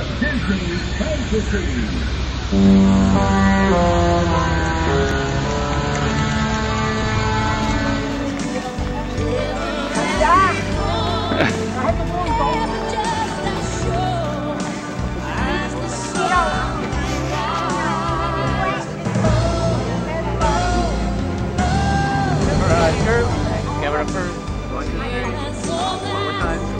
Disney Fantasy. Camera first. One more time.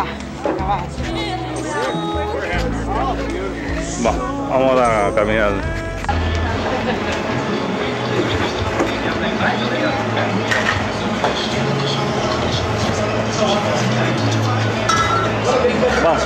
está. Va, vamos a caminar. Vamos.